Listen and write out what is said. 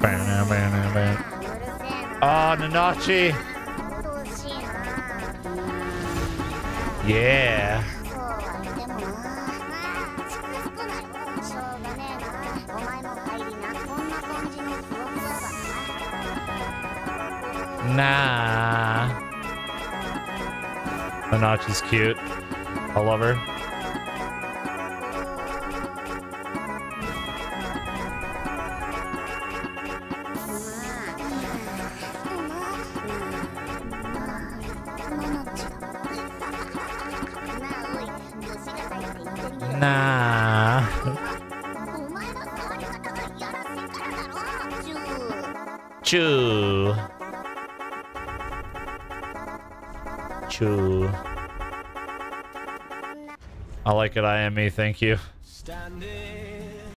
Banana. Oh, Nanachi. Yeah. Nah. Nanachi's cute. I love her. Nah. Choo. I like it, I am me, thank you. Standing